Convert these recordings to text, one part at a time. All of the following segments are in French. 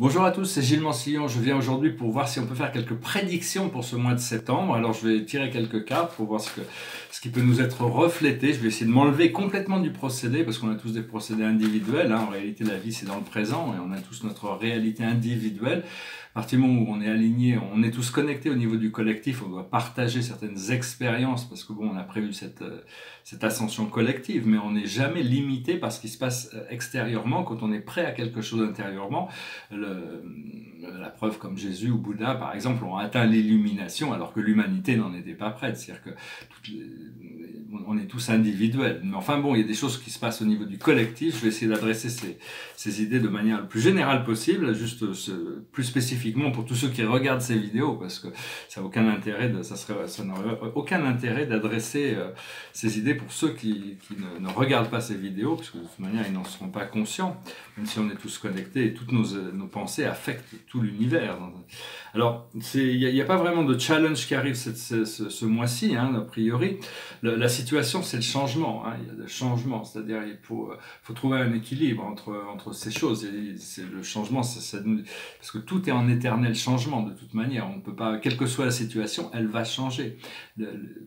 Bonjour à tous, c'est Gilles Mansillon. Je viens aujourd'hui pour voir si on peut faire quelques prédictions pour ce mois de septembre. Alors je vais tirer quelques cartes pour voir ce, que, ce qui peut nous être reflété. Je vais essayer de m'enlever complètement du procédé parce qu'on a tous des procédés individuels. Hein. En réalité, la vie c'est dans le présent et on a tous notre réalité individuelle. À partir du moment où on est aligné, on est tous connectés au niveau du collectif, on doit partager certaines expériences parce que bon, on a prévu cette, euh, cette ascension collective, mais on n'est jamais limité par ce qui se passe euh, extérieurement quand on est prêt à quelque chose intérieurement. la preuve comme Jésus ou Bouddha, par exemple, ont atteint l'illumination alors que l'humanité n'en était pas prête. C'est-à-dire que on est tous individuels. Mais enfin bon, il y a des choses qui se passent au niveau du collectif. Je vais essayer d'adresser ces, ces, idées de manière la plus générale possible, juste plus pour tous ceux qui regardent ces vidéos, parce que ça aucun intérêt, ça serait, ça n'aurait aucun intérêt d'adresser euh, ces idées pour ceux qui, qui ne, regardent pas ces vidéos, puisque de toute manière ils n'en seront pas conscients, même si on est tous connectés et toutes nos, nos pensées affectent tout l'univers. Alors, il n'y a, pas vraiment de challenge qui arrive ce, mois-ci, hein, a priori. La situation, c'est le changement. Hein. Il y a le changement, c'est-à-dire il faut, faut, trouver un équilibre entre, entre ces choses. C'est le changement, ça, parce que tout est en éternel changement de toute manière. On ne peut pas, quelle que soit la situation, elle va changer.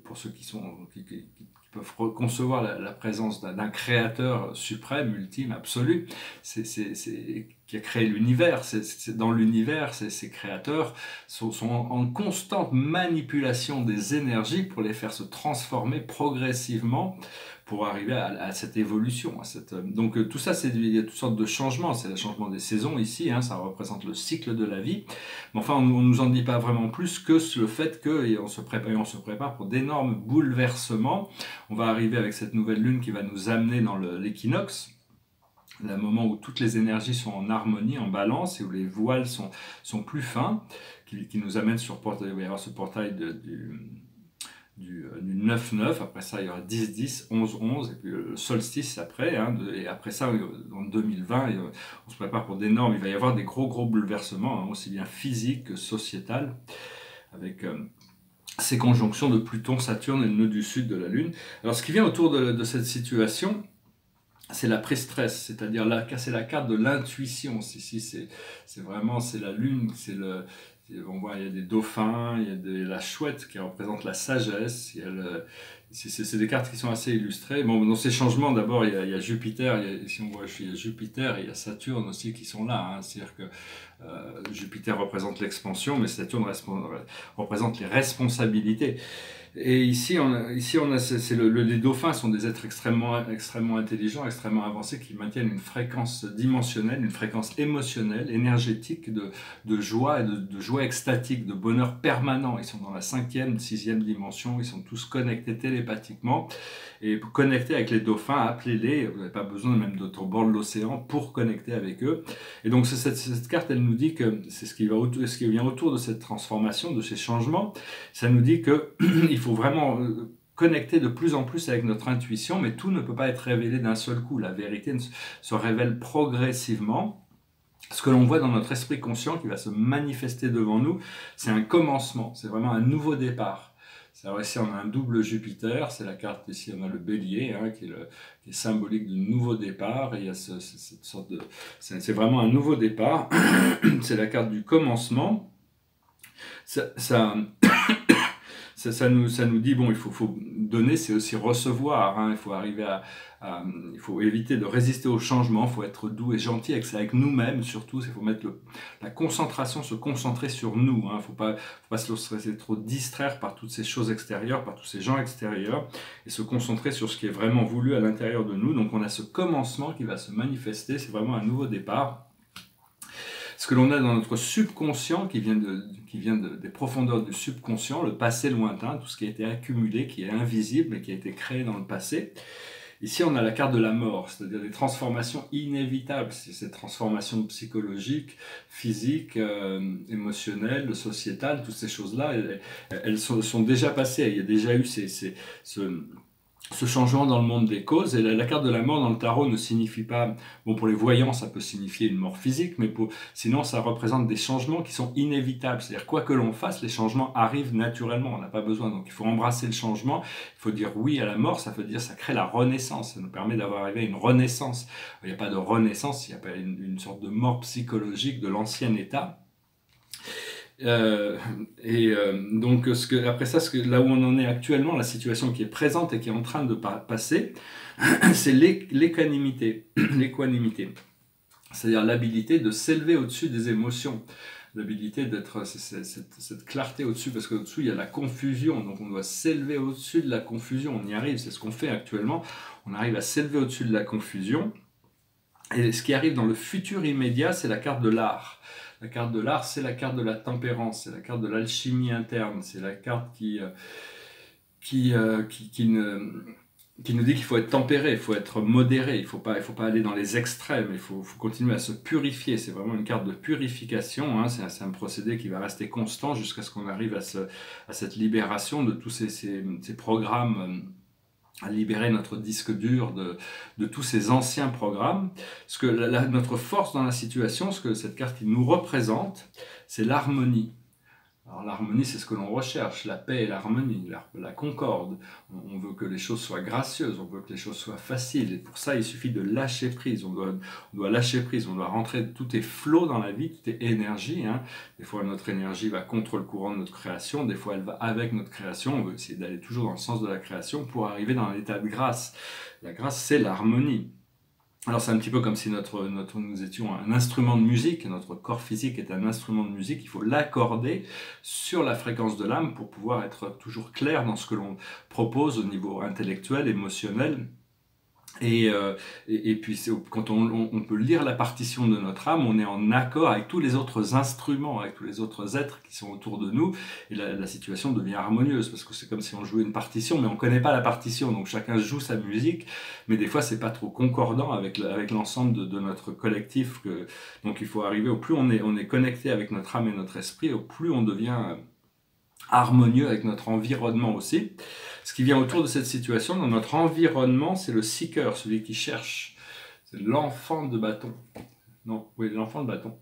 pour ceux qui sont qui, qui, peuvent concevoir la, la présence d'un créateur suprême, ultime, absolu, c'est qui a créé l'univers. C'est dans l'univers, ces créateurs sont, en constante manipulation des énergies pour les faire se transformer progressivement pour arriver à, cette évolution. Cette, donc tout ça, c'est il y a toutes sortes de changements. C'est le changement des saisons ici, hein, ça représente le cycle de la vie. Mais enfin, on, on nous en dit pas vraiment plus que le fait que on se se prépare pour d'énormes bouleversements. On va arriver avec cette nouvelle lune qui va nous amener dans l'équinoxe le moment où toutes les énergies sont en harmonie, en balance, et où les voiles sont, sont plus fins, qui, nous amène sur portail, il va y avoir ce portail du, du, euh, du 9-9, après ça il y aura 10-10, 11-11, et puis le solstice après, hein, et après ça en 2020, on se prépare pour d'énormes, il va y avoir des gros gros bouleversements, hein, aussi bien physiques que sociétal, avec... Euh, ces conjonctions de Pluton, Saturne et le nœud du sud de la Lune. Alors ce qui vient autour de cette situation, c'est la pré-stress, c'est-à-dire là, c'est la carte de l'intuition. Ici, c'est vraiment c'est la lune, c'est le, on voit il y a des dauphins, il y a de la chouette qui représente la sagesse. C'est des cartes qui sont assez illustrées. Bon, dans ces changements, d'abord, il, il, y a Jupiter, il y a, si on voit, il y a Jupiter et il y a Saturne aussi qui sont là. Hein. C'est-à-dire que euh, Jupiter représente l'expansion, mais Saturne représente les responsabilités. Et ici, on ici, on a, c'est le, le, les dauphins sont des êtres extrêmement, extrêmement intelligents, extrêmement avancés, qui maintiennent une fréquence dimensionnelle, une fréquence émotionnelle, énergétique, de, de joie de, de, joie extatique, de bonheur permanent. Ils sont dans la cinquième, sixième dimension, ils sont tous connectés télépathiquement. Et pour connecter avec les dauphins, appelez-les, vous n'avez pas besoin même d'autre bord de l'océan pour connecter avec eux. Et donc, cette, cette carte, elle nous dit que c'est ce qui va ce qui vient autour de cette transformation, de ces changements. Ça nous dit que faut vraiment euh, connecter de plus en plus avec notre intuition, mais tout ne peut pas être révélé d'un seul coup. La vérité se révèle progressivement. Ce que l'on voit dans notre esprit conscient qui va se manifester devant nous, c'est un commencement, c'est vraiment un nouveau départ. Ici, on a un double Jupiter, c'est la carte ici, on a le bélier, hein, qui, est symbolique du nouveau départ, il y a ce, cette sorte de... C'est vraiment un nouveau départ, c'est la carte du commencement. Ça, ça, nous, ça nous dit, bon, il faut, donner, c'est aussi recevoir. Hein, il faut arriver à, Il faut éviter de résister au changement. Il faut être doux et gentil avec, avec nous-mêmes, surtout. Il faut mettre la concentration, se concentrer sur nous. Il hein, ne faut pas se laisser trop distraire par toutes ces choses extérieures, par tous ces gens extérieurs, et se concentrer sur ce qui est vraiment voulu à l'intérieur de nous. Donc, on a ce commencement qui va se manifester. C'est vraiment un nouveau départ ce que l'on a dans notre subconscient qui vient, des profondeurs du subconscient, le passé lointain, tout ce qui a été accumulé, qui est invisible mais qui a été créé dans le passé. Ici, on a la carte de la mort, c'est-à-dire des transformations inévitables. Ces transformations psychologiques, physiques, euh, émotionnelles, sociétales, toutes ces choses-là, elles, sont, déjà passées. Il y a déjà eu ces, ces, ce, ce changement dans le monde des causes. Et la, carte de la mort dans le tarot ne signifie pas, bon pour les voyants ça peut signifier une mort physique, mais sinon ça représente des changements qui sont inévitables. C'est-à-dire quoi que l'on fasse, les changements arrivent naturellement, on n'a pas besoin. Donc il faut embrasser le changement, il faut dire oui à la mort, ça veut dire ça crée la renaissance, ça nous permet d'avoir arrivé à une renaissance. Il n'y a pas de renaissance, il n'y a pas une sorte de mort psychologique de l'ancien état. Euh, et euh, donc, après ça, là où on en est actuellement, la situation qui est présente et qui est en train de passer, c'est l'équanimité. l'équanimité. C'est-à-dire l'habilité de s'élever au-dessus des émotions. L'habilité d'être cette, clarté au-dessus, parce qu'au-dessous, il y a la confusion. Donc, on doit s'élever au-dessus de la confusion. On y arrive, c'est ce qu'on fait actuellement. On arrive à s'élever au-dessus de la confusion. Et ce qui arrive dans le futur immédiat, c'est la carte de l'art. La carte de l'art, c'est la carte de la tempérance, c'est la carte de l'alchimie interne, c'est la carte qui, euh, euh, qui, qui, qui, nous dit qu'il faut être tempéré, il faut être modéré, il ne faut, pas, faut pas aller dans les extrêmes, il faut, continuer à se purifier. C'est vraiment une carte de purification, hein. c'est un, procédé qui va rester constant jusqu'à ce qu'on arrive à, ce, à, cette libération de tous ces, ces, ces programmes euh, à libérer notre disque dur de, de tous ces anciens programmes. Ce que notre force dans la situation, ce que cette carte nous représente, c'est l'harmonie. Alors l'harmonie, c'est ce que l'on recherche, la paix et l'harmonie, la, concorde. On, veut que les choses soient gracieuses, on veut que les choses soient faciles. Et pour ça, il suffit de lâcher prise. On doit, lâcher prise, on doit rentrer, tout est flot dans la vie, tout est énergie. Hein. Des fois, notre énergie va contre le courant de notre création, des fois, elle va avec notre création. On veut essayer d'aller toujours dans le sens de la création pour arriver dans un état de grâce. La grâce, c'est l'harmonie. Alors c'est un petit peu comme si notre, nous étions un instrument de musique, notre corps physique est un instrument de musique, il faut l'accorder sur la fréquence de l'âme pour pouvoir être toujours clair dans ce que l'on propose au niveau intellectuel, émotionnel, euh, et, et, puis quand on, on, peut lire la partition de notre âme, on est en accord avec tous les autres instruments, avec tous les autres êtres qui sont autour de nous, et la, la situation devient harmonieuse, parce que c'est comme si on jouait une partition, mais on connaît pas la partition, donc chacun joue sa musique, mais des fois c'est pas trop concordant avec, avec l'ensemble de, de, notre collectif, que, donc il faut arriver, au plus on est, on est connecté avec notre âme et notre esprit, au plus on devient harmonieux avec notre environnement aussi. Ce qui vient autour de cette situation, dans notre environnement, c'est le seeker, celui qui cherche. C'est l'enfant de bâton. Non, oui, l'enfant de bâton.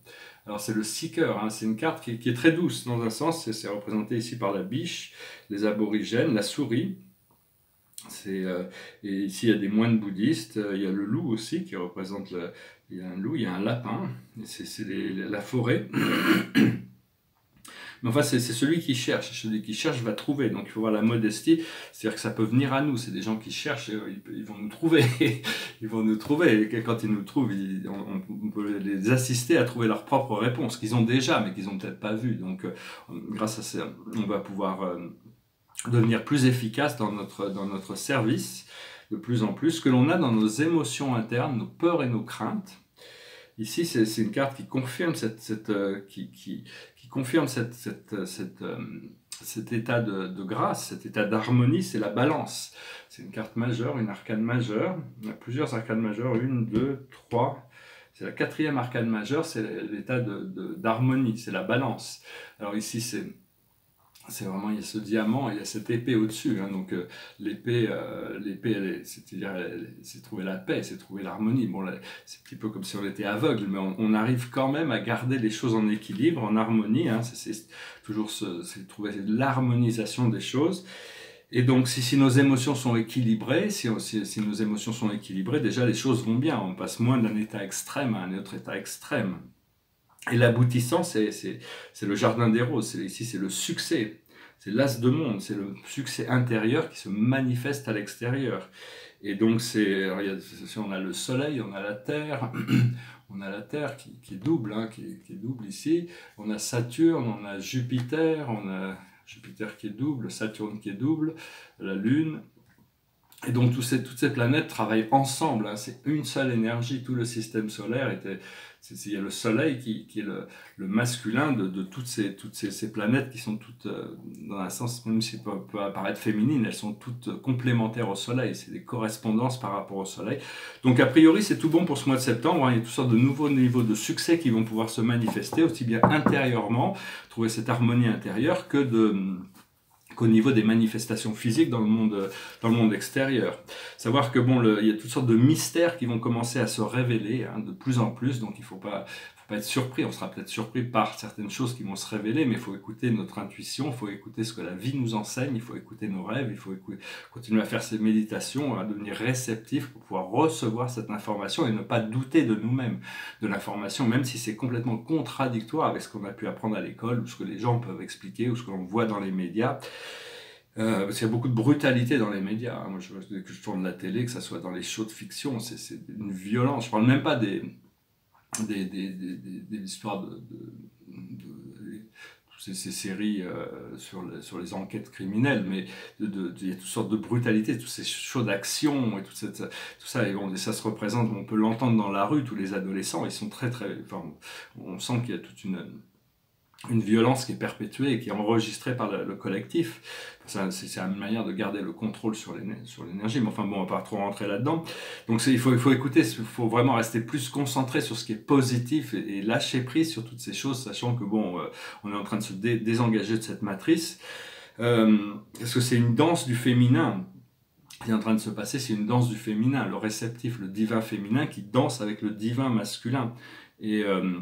Alors c'est le seeker, hein. c'est une carte qui, est très douce dans un sens, c'est représenté ici par la biche, les aborigènes, la souris. Euh, et ici il y a des moines bouddhistes, euh, il y a le loup aussi qui représente, le, il y a un loup, il y a un lapin, c'est la forêt. Mais enfin, c'est celui qui cherche. Celui qui cherche va trouver. Donc, il faut voir la modestie. C'est-à-dire que ça peut venir à nous. C'est des gens qui cherchent. Ils, vont nous trouver. ils vont nous trouver. Et quand ils nous trouvent, on, peut les assister à trouver leurs propres réponses qu'ils ont déjà, mais qu'ils n'ont peut-être pas vues. Donc, euh, grâce à ça, on va pouvoir euh, devenir plus efficace dans notre, dans notre service de plus en plus. Que l'on a dans nos émotions internes, nos peurs et nos craintes. Ici, c'est une carte qui confirme cette, euh, qui, qui, confirme cette, cette, cette, euh, cet état de, de, grâce, cet état d'harmonie, c'est la balance. C'est une carte majeure, une arcane majeure. Il y a plusieurs arcanes majeures, une, deux, trois. C'est la quatrième arcane majeure, c'est l'état d'harmonie, de, c'est la balance. Alors ici, c'est c'est vraiment, il y a ce diamant, il y a cette épée au-dessus. Hein, donc euh, l'épée, euh, l'épée, c'est-à-dire, c'est trouver la paix, c'est trouver l'harmonie. Bon, c'est un petit peu comme si on était aveugle, mais on, arrive quand même à garder les choses en équilibre, en harmonie. Hein, c'est toujours ce, c'est trouver l'harmonisation des choses. Et donc, si, si, nos émotions sont équilibrées, si, si, nos émotions sont équilibrées, déjà les choses vont bien. On passe moins d'un état extrême à un autre état extrême. Et l'aboutissant, c'est le jardin des roses. Ici, c'est le succès. C'est l'as de monde. C'est le succès intérieur qui se manifeste à l'extérieur. Et donc, c'est, on a le soleil, on a la terre, on a la terre qui, qui double, hein, qui, qui, double ici. On a Saturne, on a Jupiter, on a Jupiter qui est double, Saturne qui est double, la Lune. Et donc, ces, toutes ces planètes travaillent ensemble. Hein. C'est une seule énergie. Tout le système solaire était il y a le Soleil qui, qui est le, masculin de, de toutes, ces, toutes ces, planètes qui sont toutes, euh, dans un sens, même si peut, peut apparaître féminines, elles sont toutes complémentaires au Soleil. C'est des correspondances par rapport au Soleil. Donc, a priori, c'est tout bon pour ce mois de septembre. Hein. Il y a toutes sortes de nouveaux niveaux de succès qui vont pouvoir se manifester, aussi bien intérieurement, trouver cette harmonie intérieure, que de qu'au niveau des manifestations physiques dans le monde, dans le monde extérieur. Savoir que bon, il y a toutes sortes de mystères qui vont commencer à se révéler hein, de plus en plus, donc il faut pas, pas être surpris, on sera peut-être surpris par certaines choses qui vont se révéler, mais il faut écouter notre intuition, il faut écouter ce que la vie nous enseigne, il faut écouter nos rêves, il faut continuer à faire ces méditations, à devenir réceptif pour pouvoir recevoir cette information et ne pas douter de nous-mêmes, de l'information, même si c'est complètement contradictoire avec ce qu'on a pu apprendre à l'école, ou ce que les gens peuvent expliquer, ou ce que l'on voit dans les médias. Euh, parce qu'il y a beaucoup de brutalité dans les médias. Hein. Moi, je, que je tourne la télé, que ce soit dans les shows de fiction, c'est une violence. Je parle même pas des, des, des, des, histoires de, de, ces, ces, séries euh, sur, sur les enquêtes criminelles, mais il y a toutes sortes de brutalités, toutes ces shows d'action et tout ça, et, bon, ça se représente, on peut l'entendre dans la rue, tous les adolescents, ils sont très très, enfin, on sent qu'il y a toute une une violence qui est perpétuée et qui est enregistrée par le, collectif. C'est une manière de garder le contrôle sur l'énergie, mais enfin bon, on va pas trop rentrer là-dedans. Donc il faut, il faut écouter, il faut vraiment rester plus concentré sur ce qui est positif et, lâcher prise sur toutes ces choses, sachant que bon, euh, on est en train de se désengager de cette matrice. Euh, parce que c'est une danse du féminin qui est en train de se passer, c'est une danse du féminin, le réceptif, le divin féminin qui danse avec le divin masculin. Et euh,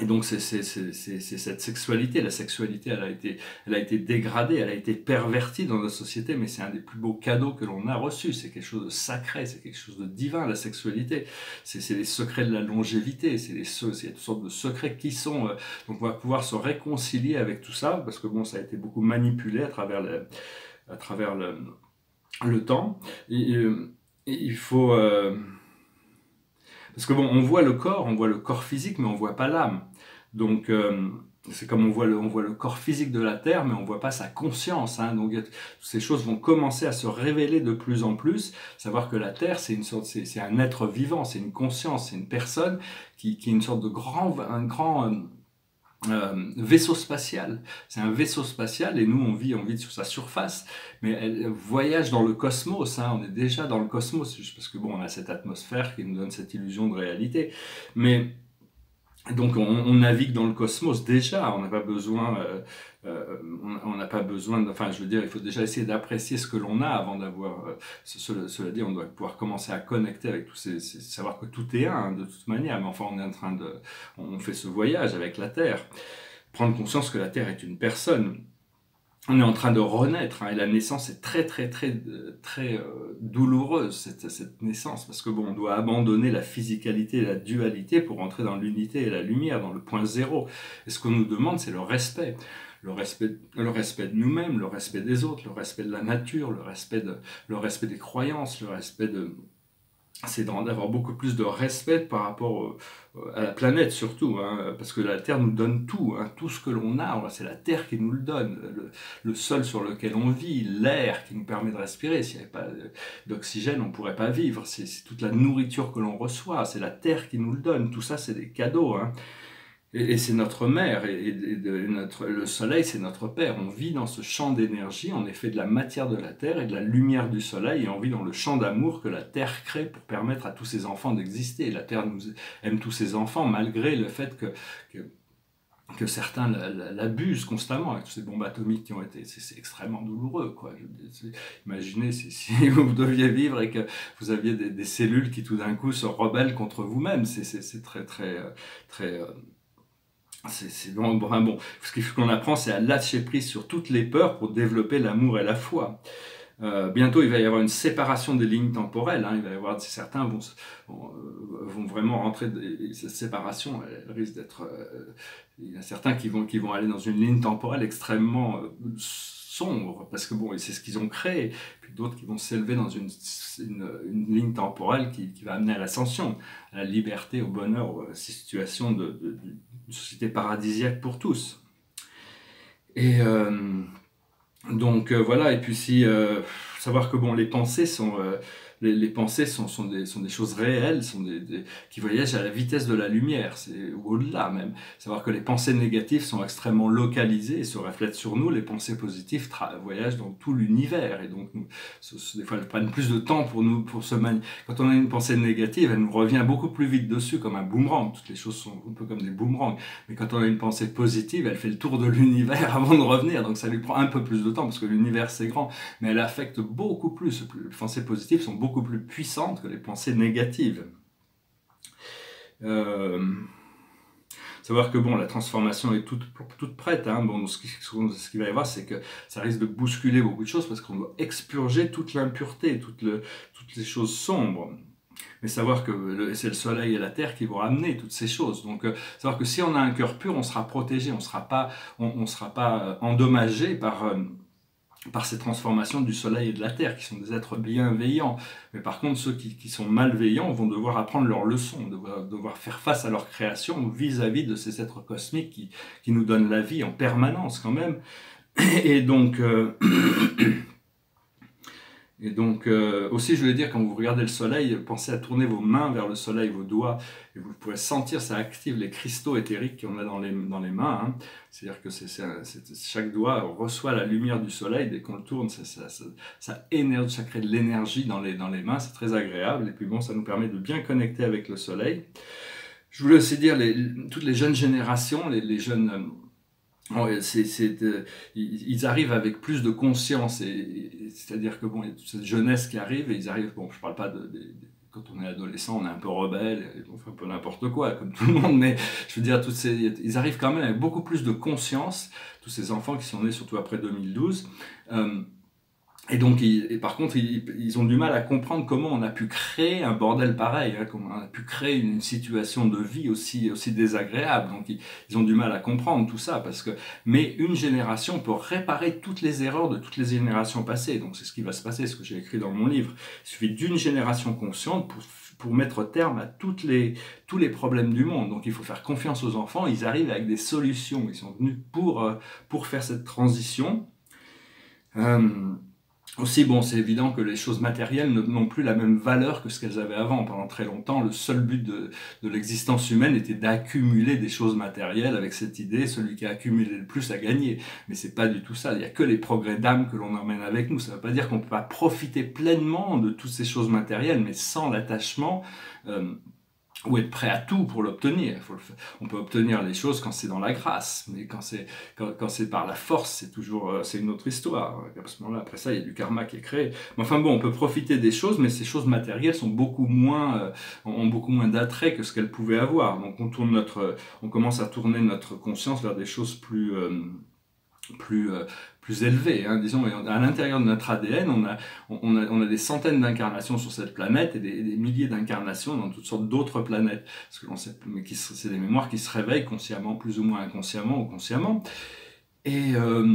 et donc c'est cette sexualité, la sexualité elle a, été, elle a été dégradée, elle a été pervertie dans notre société, mais c'est un des plus beaux cadeaux que l'on a reçus, c'est quelque chose de sacré, c'est quelque chose de divin la sexualité, c'est les secrets de la longévité, c'est toutes sortes de secrets qui sont, euh, donc on va pouvoir se réconcilier avec tout ça, parce que bon ça a été beaucoup manipulé à travers le, à travers le, le temps, il faut... Euh, parce que bon, on voit le corps, on voit le corps physique, mais on voit pas l'âme. Donc, euh, c'est comme on voit, le, on voit le corps physique de la Terre, mais on voit pas sa conscience. Hein. Donc, ces choses vont commencer à se révéler de plus en plus. Savoir que la Terre, c'est une sorte, c'est un être vivant, c'est une conscience, c'est une personne qui, qui est une sorte de grand, un grand euh, euh, vaisseau spatial. C'est un vaisseau spatial et nous on vit, on vit sur sa surface, mais elle voyage dans le cosmos. Hein, on est déjà dans le cosmos, juste parce que bon, on a cette atmosphère qui nous donne cette illusion de réalité. Mais donc on, navigue dans le cosmos. Déjà, on n'a pas besoin, euh, euh, on n'a pas besoin, enfin je veux dire, il faut déjà essayer d'apprécier ce que l'on a avant d'avoir, euh, cela, dit, on doit pouvoir commencer à connecter avec tous ces, savoir que tout est un de toute manière, mais enfin on est en train de, on fait ce voyage avec la Terre, prendre conscience que la Terre est une personne, on est en train de renaître, hein, et la naissance est très très très très euh, douloureuse cette, cette, naissance, parce que bon, on doit abandonner la physicalité et la dualité pour entrer dans l'unité et la lumière, dans le point zéro. Et ce qu'on nous demande, c'est le respect. Le respect, le respect de nous-mêmes, le respect des autres, le respect de la nature, le respect, de, le respect des croyances, le respect de, c'est d'avoir beaucoup plus de respect par rapport à la planète surtout, hein, parce que la Terre nous donne tout, hein, tout ce que l'on a, c'est la Terre qui nous le donne, le, sol sur lequel on vit, l'air qui nous permet de respirer, s'il n'y avait pas d'oxygène on ne pourrait pas vivre, c'est toute la nourriture que l'on reçoit, c'est la Terre qui nous le donne, tout ça c'est des cadeaux. Hein. Et, c'est notre mère, et, notre, le soleil, c'est notre père. On vit dans ce champ d'énergie, on est fait de la matière de la terre et de la lumière du soleil, et on vit dans le champ d'amour que la terre crée pour permettre à tous ses enfants d'exister. La terre aime tous ses enfants, malgré le fait que, que, certains l'abusent constamment avec ces bombes atomiques qui ont été. C'est extrêmement douloureux, quoi. imaginez si, vous deviez vivre et que vous aviez des, cellules qui tout d'un coup se rebellent contre vous-même. C'est très, très, très euh, c'est bon, bon, Ce qu'on apprend, c'est à lâcher prise sur toutes les peurs pour développer l'amour et la foi. Euh, bientôt, il va y avoir une séparation des lignes temporelles. Hein. Il va y avoir certains vont, euh, vont vraiment rentrer. Cette séparation, elle, risque d'être. Euh, il y a certains qui vont qui vont aller dans une ligne temporelle extrêmement parce que bon, c'est ce qu'ils ont créé. Puis d'autres qui vont s'élever dans une, ligne temporelle qui, va amener à l'ascension, à la liberté, au bonheur, à ces situations de, société paradisiaque pour tous. Et euh, donc euh, voilà, et puis si euh, savoir que bon, les pensées sont les, pensées sont, sont, des, sont des choses réelles, sont des, qui voyagent à la vitesse de la lumière, ou au-delà même. Savoir que les pensées négatives sont extrêmement localisées et se reflètent sur nous, les pensées positives voyagent dans tout l'univers, et donc des fois elles prennent plus de temps pour nous, pour se manier. Quand on a une pensée négative, elle nous revient beaucoup plus vite dessus, comme un boomerang. Toutes les choses sont un peu comme des boomerangs. Mais quand on a une pensée positive, elle fait le tour de l'univers avant de revenir, donc ça lui prend un peu plus de temps, parce que l'univers c'est grand, mais elle affecte beaucoup plus. Les pensées positives sont beaucoup plus puissantes que les pensées négatives. Euh, savoir que bon, la transformation est toute, toute prête. Hein. Bon, ce qu'il va y avoir, c'est que ça risque de bousculer beaucoup de choses parce qu'on doit expurger toute l'impureté, toutes les choses sombres. Mais savoir que c'est le soleil et la terre qui vont ramener toutes ces choses. Donc, euh, savoir que si on a un cœur pur, on sera protégé, on ne sera pas, on, sera pas euh, endommagé par, par ces transformations du soleil et de la terre, qui sont des êtres bienveillants. Mais par contre, ceux qui, sont malveillants vont devoir apprendre leur leçon, devoir, devoir faire face à leur création vis-à-vis de ces êtres cosmiques qui, qui, nous donnent la vie en permanence quand même. Et donc, euh, Et donc, euh, aussi, je voulais dire, quand vous regardez le soleil, pensez à tourner vos mains vers le soleil, vos doigts, et vous pourrez sentir, ça active les cristaux éthériques qu'on a dans les, dans les mains. Hein. C'est-à-dire que chaque doigt reçoit la lumière du soleil, dès qu'on le tourne, ça, ça, ça, ça, crée de l'énergie dans les, dans les mains, c'est très agréable, et puis bon, ça nous permet de bien connecter avec le soleil. Je voulais aussi dire, toutes les jeunes générations, les jeunes c'est, ils arrivent avec plus de conscience, et, c'est-à-dire que bon, il y a toute cette jeunesse qui arrive, et ils arrivent, bon, je parle pas de, quand on est adolescent, on est un peu rebelle, on fait un peu n'importe quoi, comme tout le monde, mais je veux dire, toutes ces, ils arrivent quand même avec beaucoup plus de conscience, tous ces enfants qui sont nés surtout après 2012. Et donc, et par contre, ils, ont du mal à comprendre comment on a pu créer un bordel pareil, hein, comment on a pu créer une situation de vie aussi, aussi désagréable. Donc, ils, ont du mal à comprendre tout ça, parce que, mais une génération peut réparer toutes les erreurs de toutes les générations passées. Donc, c'est ce qui va se passer, ce que j'ai écrit dans mon livre. Il suffit d'une génération consciente pour, pour mettre terme à toutes les, tous les problèmes du monde. Donc, il faut faire confiance aux enfants. Ils arrivent avec des solutions. Ils sont venus pour, euh, pour faire cette transition. Euh, aussi, bon, c'est évident que les choses matérielles n'ont plus la même valeur que ce qu'elles avaient avant. Pendant très longtemps, le seul but de, l'existence humaine était d'accumuler des choses matérielles avec cette idée, celui qui a accumulé le plus a gagné. Mais c'est pas du tout ça. Il n'y a que les progrès d'âme que l'on emmène avec nous. Ça ne veut pas dire qu'on peut pas profiter pleinement de toutes ces choses matérielles, mais sans l'attachement. Euh, ou être prêt à tout pour l'obtenir. On peut obtenir les choses quand c'est dans la grâce, mais quand c'est quand, c'est par la force, c'est toujours euh, c'est une autre histoire. À ce moment-là, après ça, il y a du karma qui est créé. Mais enfin bon, on peut profiter des choses, mais ces choses matérielles sont beaucoup moins euh, ont beaucoup moins d'attrait que ce qu'elles pouvaient avoir. Donc on tourne notre, on commence à tourner notre conscience vers des choses plus euh, plus, euh, plus élevé. Hein, disons, à l'intérieur de notre ADN, on a, on a, on a des centaines d'incarnations sur cette planète et des, milliers d'incarnations dans toutes sortes d'autres planètes. Parce que c'est des mémoires qui se réveillent consciemment, plus ou moins inconsciemment ou consciemment. Et, euh,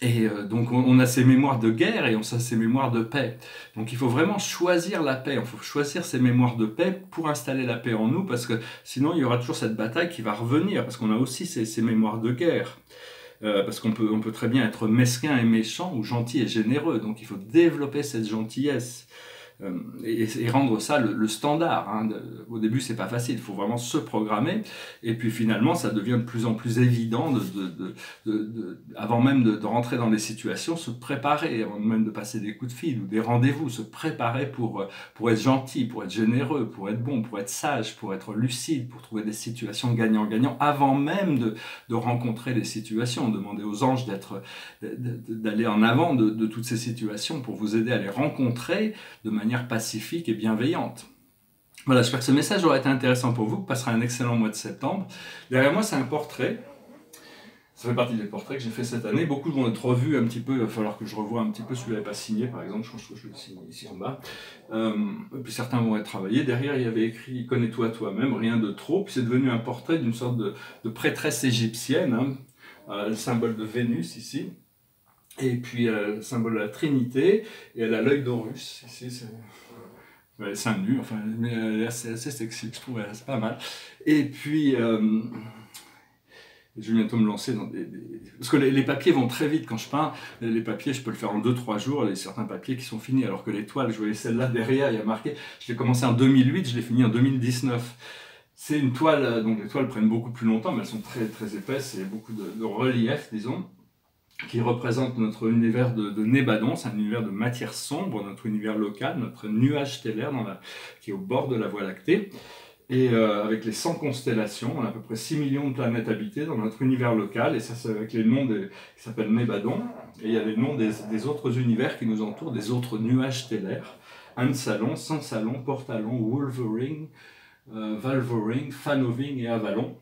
et euh, donc on, a ces mémoires de guerre et on a ces mémoires de paix. Donc il faut vraiment choisir la paix, il faut choisir ces mémoires de paix pour installer la paix en nous, parce que sinon il y aura toujours cette bataille qui va revenir, parce qu'on a aussi ces, ces mémoires de guerre. Euh, parce qu'on peut, on peut très bien être mesquin et méchant ou gentil et généreux. Donc il faut développer cette gentillesse. Euh, et, rendre ça le, standard. Hein. au début, c'est pas facile, il faut vraiment se programmer, et puis finalement, ça devient de plus en plus évident, de, de, de, avant même de, rentrer dans les situations, se préparer, avant même de passer des coups de fil ou des rendez-vous, se préparer pour, pour être gentil, pour être généreux, pour être bon, pour être sage, pour être lucide, pour trouver des situations gagnant-gagnant, avant même de, rencontrer les situations. Demandez aux anges d'être, d'aller en avant de, toutes ces situations pour vous aider à les rencontrer de manière pacifique et bienveillante. Voilà, j'espère que ce message aura été intéressant pour vous, passera un excellent mois de septembre. Derrière moi, c'est un portrait. Ça fait partie des portraits que j'ai fait cette année. Beaucoup vont être revus un petit peu. Il va falloir que je revoie un petit peu celui-là n'est pas signé, par exemple. Je pense que je le signe ici en bas. Euh, puis certains vont être travaillés. Derrière, il y avait écrit Connais-toi toi-même, rien de trop. Puis c'est devenu un portrait d'une sorte de, prêtresse égyptienne. Hein. Euh, le symbole de Vénus ici. Et puis euh, le symbole de la Trinité, et elle a l'œil d'Horus. Ici, c'est ouais, seins nus, enfin, mais elle est assez, sexy, je trouve, c'est pas mal. Et puis, euh, je vais bientôt me lancer dans des... Parce que les, papiers vont très vite quand je peins. Les papiers, je peux le faire en 2-3 jours. Il y a certains papiers qui sont finis, alors que les toiles, je voyais celle-là derrière, il y a marqué... Je l'ai commencé en 2008, je l'ai fini en 2019. C'est une toile, donc les toiles prennent beaucoup plus longtemps, mais elles sont très, très épaisses et beaucoup de relief, disons qui représente notre univers de, de Nébadon, c'est un univers de matière sombre, notre univers local, notre nuage stellaire qui est au bord de la Voie lactée. Et euh, avec les 100 constellations, on a à peu près 6 millions de planètes habitées dans notre univers local, et ça c'est avec les noms qui s'appellent Nébadon, et il y a les noms des, autres univers qui nous entourent, des autres nuages stellaires, Ansalon, Sans-Salon, Portalon, Wolverine, euh, Valvoring, Fanoving et Avalon.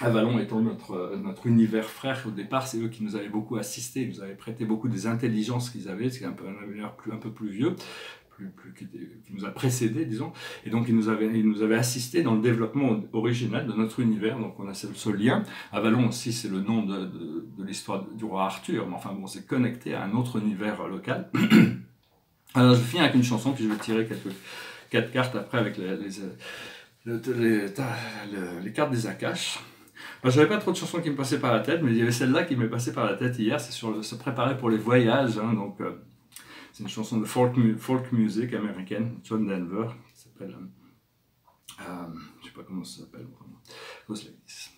Avalon étant notre, notre univers frère, au départ, c'est eux qui nous avaient beaucoup assisté, ils nous avaient prêté beaucoup des intelligences qu'ils avaient, c'est un peu un univers plus, un peu plus vieux, plus, plus, qui, nous a précédé, disons, et donc ils nous, avaient, ils nous avaient assisté dans le développement original de notre univers, donc on a ce, ce lien. Avalon aussi, c'est le nom de, de, l'histoire du roi Arthur, mais enfin bon, c'est connecté à un autre univers local. Alors je finis avec une chanson, puis je vais tirer quelques, cartes après avec les, les, les cartes des Akash. Je j'avais pas trop de chansons qui me passaient par la tête, mais il y avait celle-là qui m'est passée par la tête hier. C'est sur se préparer pour les voyages. Hein, donc, euh, c'est une chanson de folk, folk music américaine, John Denver. Qui s'appelle. Euh, euh, je sais pas comment ça s'appelle. This.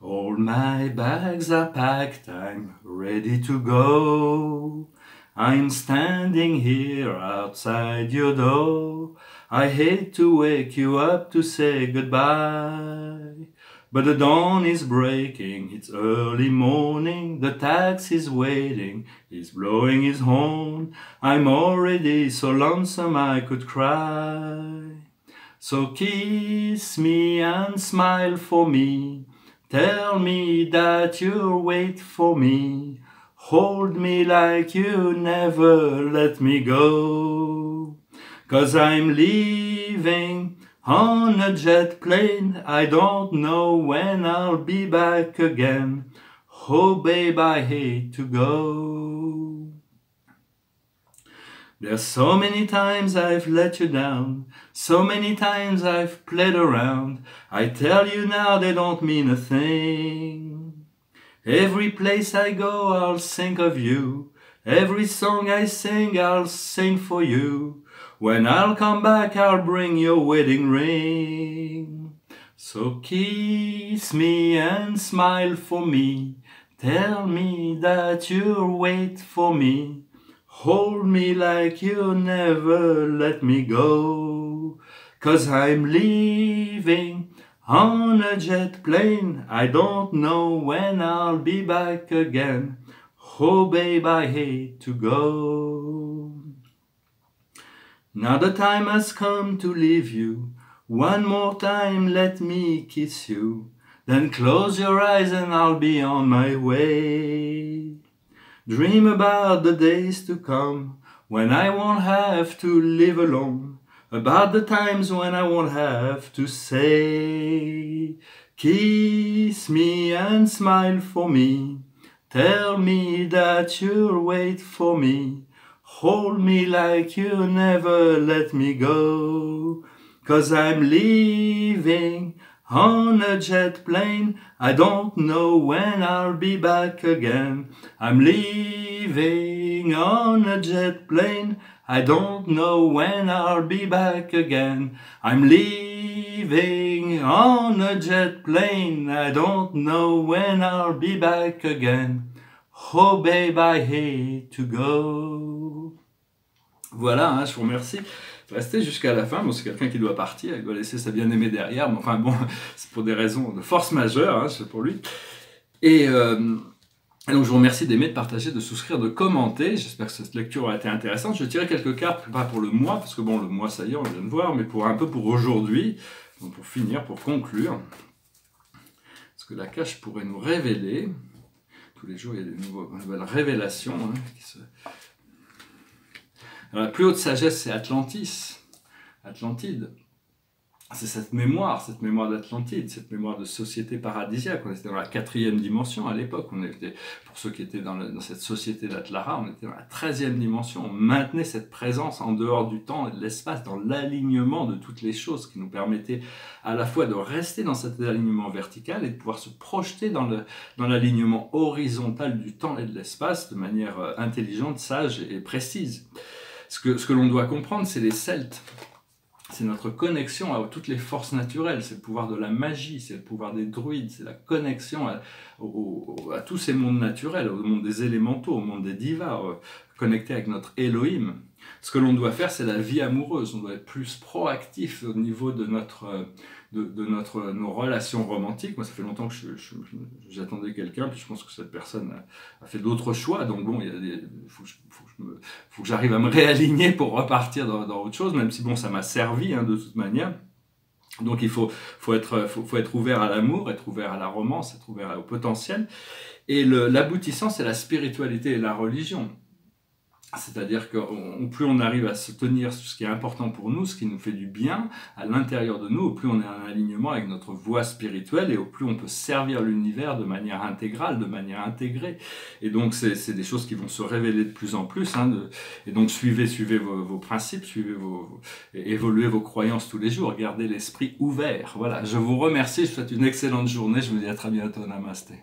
All my bags are packed, I'm ready to go. I'm standing here outside your door. I hate to wake you up to say goodbye. But the dawn is breaking, it's early morning, the taxi's waiting, he's blowing his horn. I'm already so lonesome I could cry. So kiss me and smile for me, tell me that you'll wait for me. Hold me like you never let me go. Cause I'm leaving on a jet plane, I don't know when I'll be back again. Oh, babe, I hate to go. There's so many times I've let you down, so many times I've played around. I tell you now they don't mean a thing. Every place I go, I'll think of you. Every song I sing, I'll sing for you. When I'll come back, I'll bring your wedding ring. So kiss me and smile for me. Tell me that you'll wait for me. Hold me like you'll never let me go. Cause I'm leaving on a jet plane. I don't know when I'll be back again. Oh babe, I hate to go. Now the time has come to leave you. One more time, let me kiss you. Then close your eyes and I'll be on my way. Dream about the days to come when I won't have to live alone. About the times when I won't have to say, Kiss me and smile for me. Tell me that you'll wait for me. Hold me like you never let me go. Cause I'm leaving on a jet plane. I don't know when I'll be back again. I'm leaving on a jet plane. I don't know when I'll be back again. I'm leaving on a jet plane. I don't know when I'll be back again. Oh babe, I hate to go. Voilà, hein, je vous remercie. Restez jusqu'à la fin. C'est quelqu'un qui doit partir, il doit laisser sa bien-aimée derrière. Enfin bon, c'est pour des raisons de force majeure, hein, c'est pour lui. Et, euh, je vous remercie d'aimer, de partager, de souscrire, de commenter. J'espère que cette lecture a été intéressante. Je vais tirer quelques cartes, pas pour le mois, parce que bon, le mois, ça y est, on vient de voir, mais pour un peu pour aujourd'hui, pour finir, pour conclure. Ce que la cache pourrait nous révéler tous les jours, il y a de nouvelles révélations. Hein. Alors, la plus haute sagesse, c'est Atlantis, Atlantide. C'est cette mémoire, cette mémoire d'Atlantide, cette mémoire de société paradisiaque. On était dans la quatrième dimension à l'époque. On était, pour ceux qui étaient dans, dans cette société d'Atlara, on était dans la treizième dimension. On maintenait cette présence en dehors du temps et de l'espace, dans l'alignement de toutes les choses, qui nous permettait à la fois de rester dans cet alignement vertical et de pouvoir se projeter dans le dans l'alignement horizontal du temps et de l'espace de manière euh, intelligente, sage et précise. Ce que, ce que l'on doit comprendre, c'est les Celtes c'est notre connexion à toutes les forces naturelles, c'est le pouvoir de la magie, c'est le pouvoir des druides, c'est la connexion à, tous ces mondes naturels, au monde des élémentaux, au monde des divas, euh, connecté avec notre Elohim. Ce que l'on doit faire, c'est la vie amoureuse. On doit être plus proactif au niveau de notre, euh, de, notre, nos relations romantiques. Moi, ça fait longtemps que j'attendais quelqu'un, puis je pense que cette personne a, fait d'autres choix. Donc bon, il faut, que j'arrive à me réaligner pour repartir dans, autre chose, même si bon, ça m'a servi hein, de toute manière. Donc il faut, faut, être, faut, être ouvert à l'amour, être ouvert à la romance, être ouvert au potentiel. Et l'aboutissant, c'est la spiritualité et la religion. C'est-à-dire que plus on arrive à se tenir sur ce qui est important pour nous, ce qui nous fait du bien à l'intérieur de nous, au plus on est en alignement avec notre voie spirituelle et au plus on peut servir l'univers de manière intégrale, de manière intégrée. Et donc c'est des choses qui vont se révéler de plus en plus. Hein, de, et donc suivez, suivez vos, vos principes, suivez vos, évoluez vos croyances tous les jours, gardez l'esprit ouvert. Voilà, je vous remercie, je vous souhaite une excellente journée, je vous dis à très bientôt, namasté.